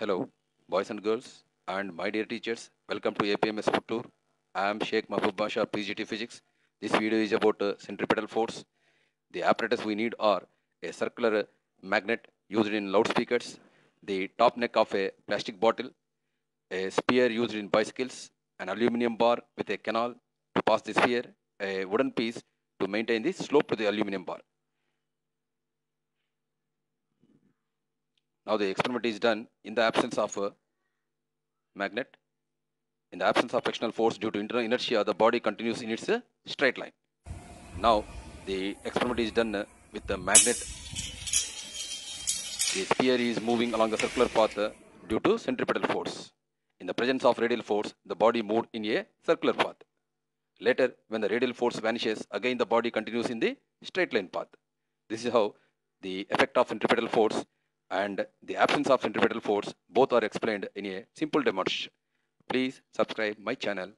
Hello, boys and girls, and my dear teachers. Welcome to APMS Tour. I am Shaik Mahaboob Basha, PGT Physics. This video is about uh, centripetal force. The apparatus we need are a circular magnet used in loudspeakers, the top neck of a plastic bottle, a sphere used in bicycles, an aluminum bar with a canal to pass the sphere, a wooden piece to maintain the slope to the aluminum bar. Now the experiment is done in the absence of a magnet. In the absence of frictional force due to internal inertia, the body continues in its uh, straight line. Now the experiment is done uh, with the magnet. The sphere is moving along the circular path uh, due to centripetal force. In the presence of radial force, the body moved in a circular path. Later, when the radial force vanishes, again the body continues in the straight line path. This is how the effect of centripetal force and the absence of centripetal force both are explained in a simple demonstration. Please subscribe my channel.